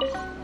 you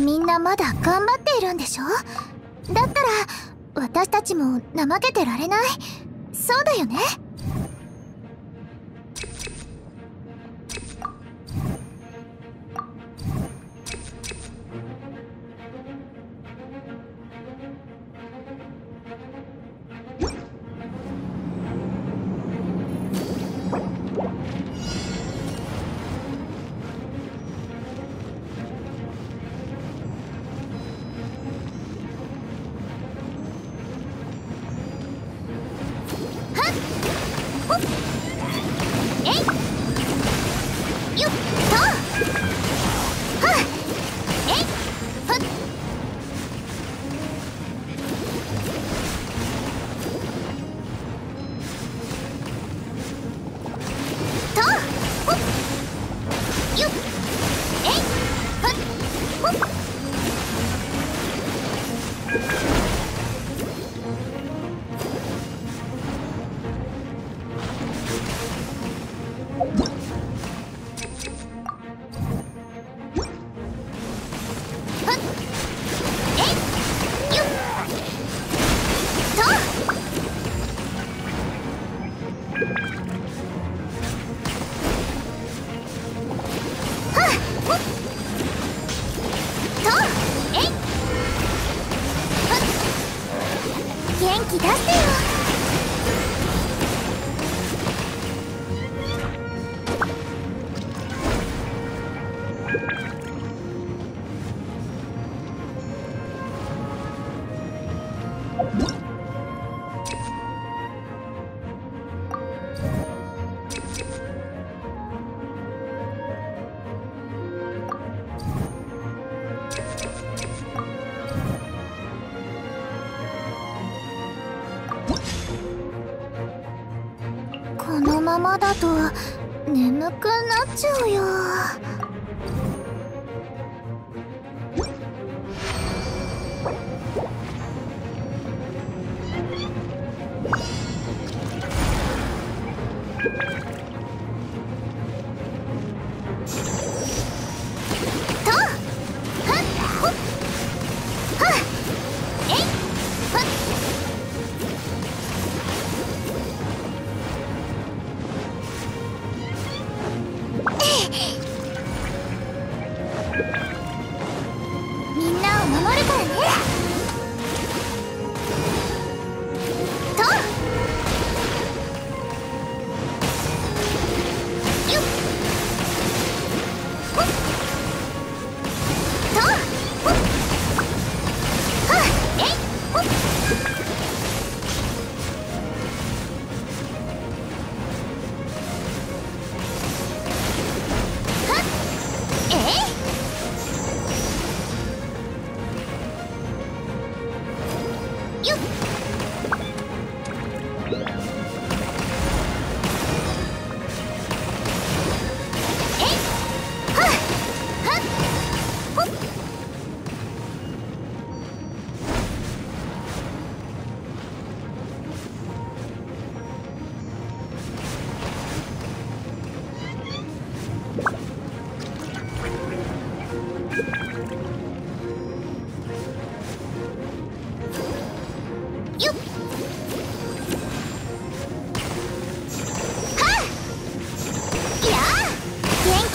みんなまだ頑張っているんでしょ？だったら私たちも怠けてられない？そうだよね。ままだと眠くなっちゃうよ。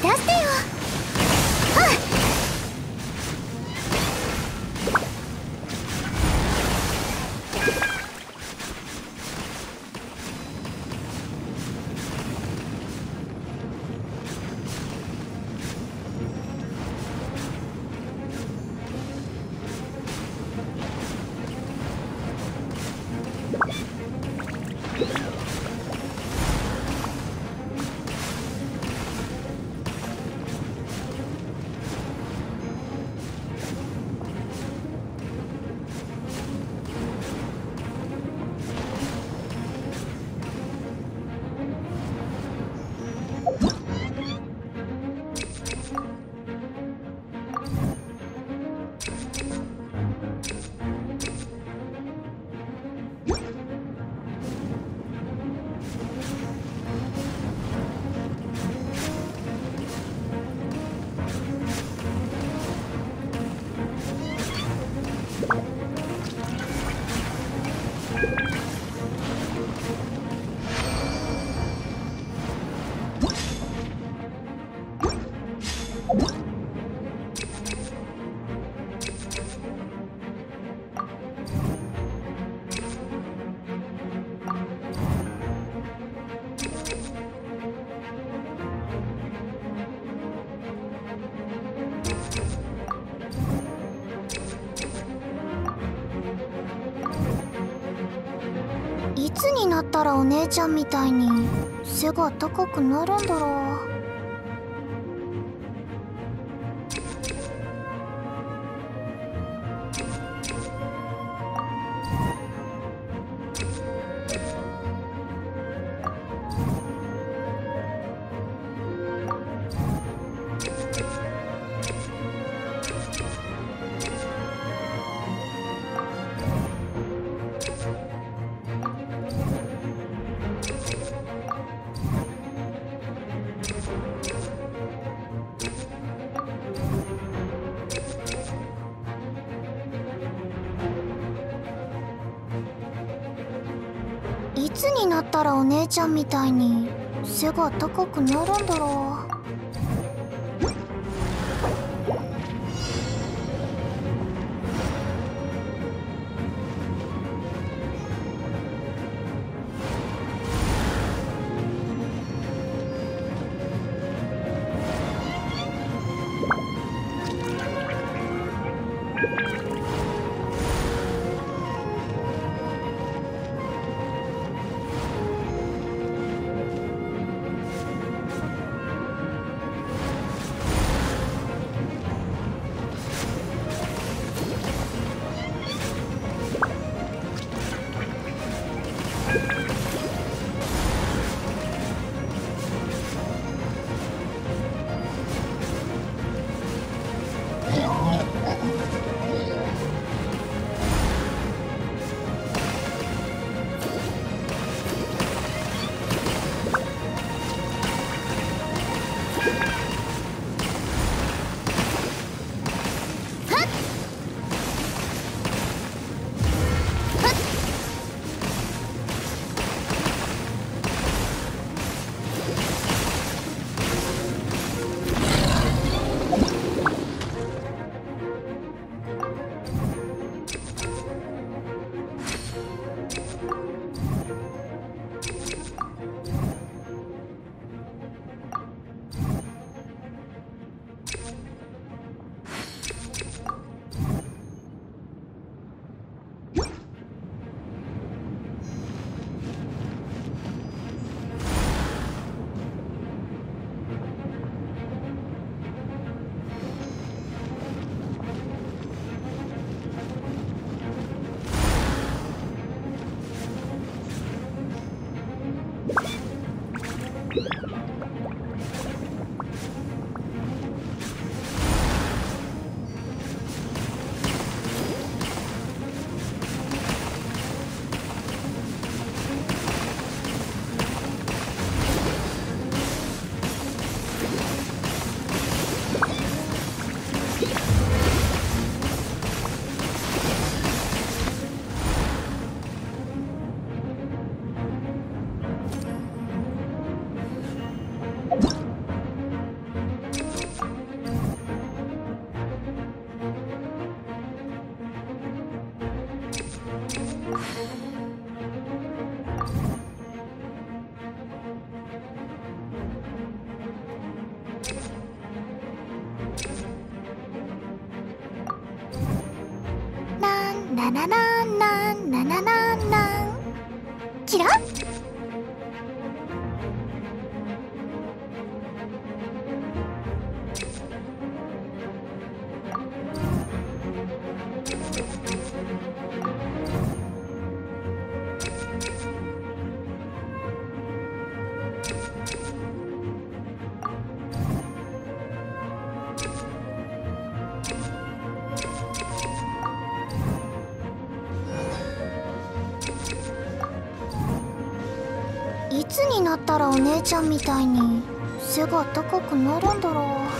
出してよ。姉ちゃんみたいに背が高くなるんだろう。ちゃんみたいに背が高くなるんだろう。ラランラつになったらお姉ちゃんみたいに背が高くなるんだろう。